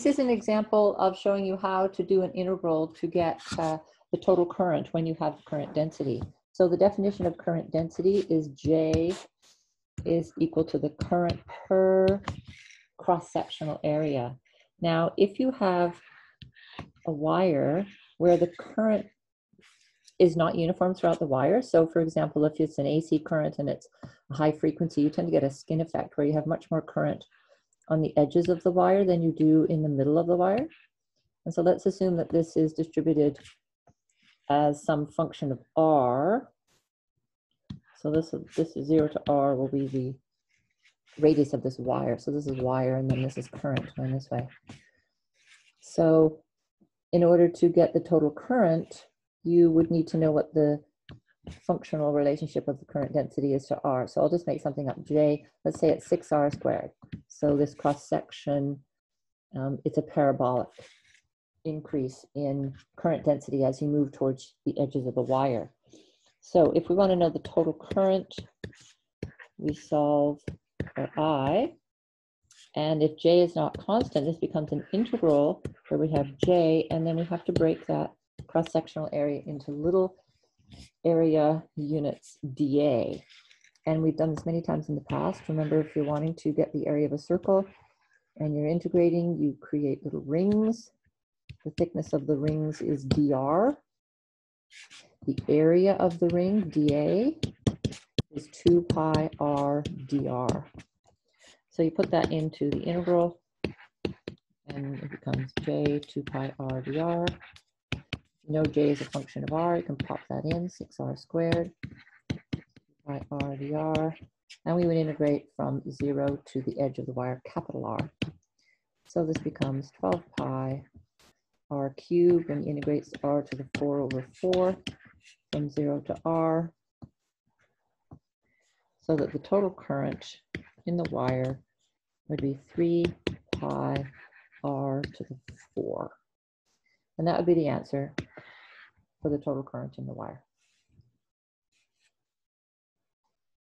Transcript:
This is an example of showing you how to do an integral to get uh, the total current when you have current density. So the definition of current density is J is equal to the current per cross-sectional area. Now, if you have a wire where the current is not uniform throughout the wire. So for example, if it's an AC current and it's a high frequency, you tend to get a skin effect where you have much more current on the edges of the wire than you do in the middle of the wire. And so let's assume that this is distributed as some function of R. So this, this is zero to R will be the radius of this wire. So this is wire and then this is current going this way. So in order to get the total current, you would need to know what the functional relationship of the current density is to R. So I'll just make something up. J, let's say it's 6R squared. So this cross section, um, it's a parabolic increase in current density as you move towards the edges of the wire. So if we want to know the total current, we solve for I. And if J is not constant, this becomes an integral where we have J, and then we have to break that cross-sectional area into little area units dA. And we've done this many times in the past. Remember, if you're wanting to get the area of a circle and you're integrating, you create little rings. The thickness of the rings is dr. The area of the ring, dA, is 2 pi r dr. So you put that into the integral, and it becomes j 2 pi r dr You know j is a function of r, you can pop that in, 6r squared by r dr. And we would integrate from 0 to the edge of the wire, capital R. So this becomes 12 pi r cubed and integrates r to the 4 over 4 from 0 to r. So that the total current in the wire would be 3 pi r to the 4. And that would be the answer for the total current in the wire.